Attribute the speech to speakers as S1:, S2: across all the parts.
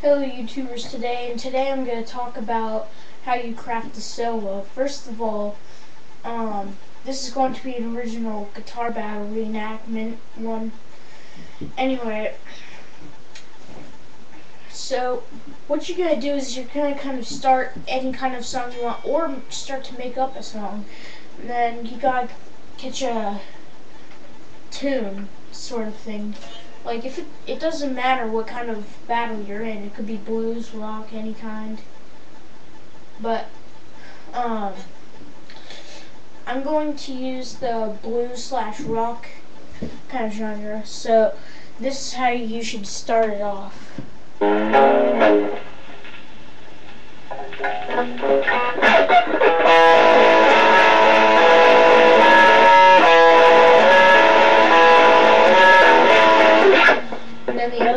S1: Hello YouTubers today and today I'm going to talk about how you craft a solo. First of all, um, this is going to be an original guitar battle reenactment one. Anyway, so what you're going to do is you're going to kind of start any kind of song you want or start to make up a song. And then you got to catch a tune sort of thing. Like if it it doesn't matter what kind of battle you're in. It could be blues, rock, any kind. But um I'm going to use the blues slash rock kind of genre. So this is how you should start it off.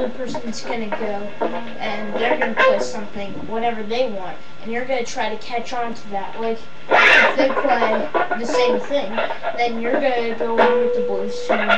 S1: Other person's gonna go and they're gonna play something, whatever they want, and you're gonna try to catch on to that. Like if they play the same thing, then you're gonna go on with the blues tune.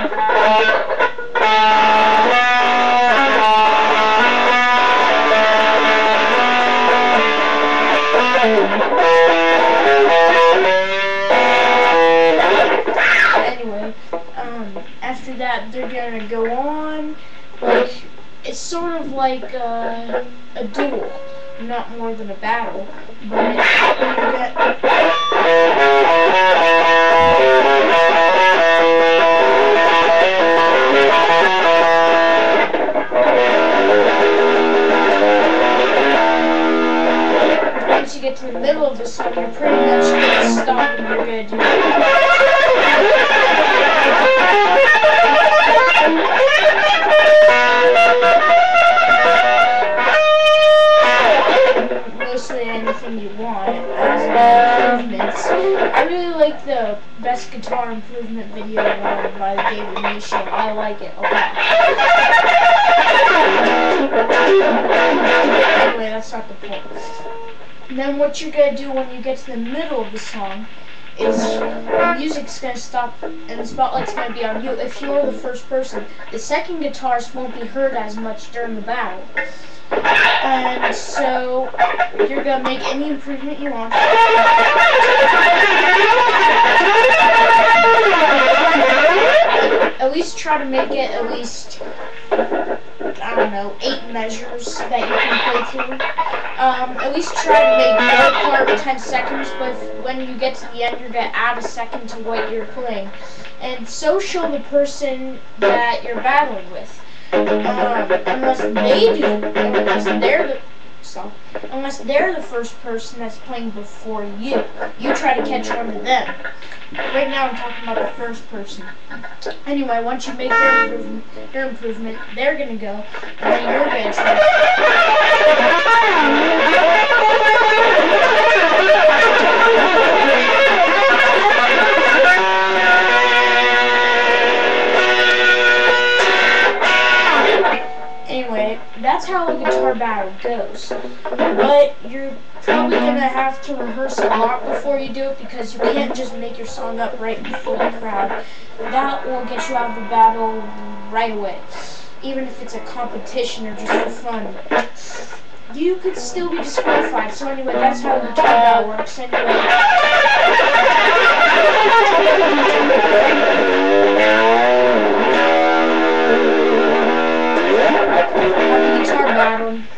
S1: Anyway, um, after that, they're gonna go on like, it's sort of like a, a duel, not more than a battle, but. Once you get to the middle of the song, you're pretty much to stop and you're to do anything you want improvements. I really like the best guitar improvement video by David Show. I like it a lot. anyway, that's not the point. then what you're gonna do when you get to the middle of the song is music's to stop and the spotlight's to be on you. If you're the first person, the second guitarist won't be heard as much during the battle. And so you're to make any improvement you want. At least try to make it at least I don't know, eight measures that you can play through. Um, at least try to make one part 10 seconds, but when you get to the end, you're going to add a second to what you're playing. And so show the person that you're battling with. Um, unless they do, unless they're the unless they're the first person that's playing before you. You try to catch on to them. Right now I'm talking about the first person. Anyway, once you make their improvement, their improvement they're going to go, and then you're going to try. That's how a guitar battle goes. But you're probably going to have to rehearse a lot before you do it because you can't just make your song up right before the crowd. That will get you out of the battle right away. Even if it's a competition or just for fun. You could still be disqualified. So anyway, that's how the guitar battle works. Anyway. Guitar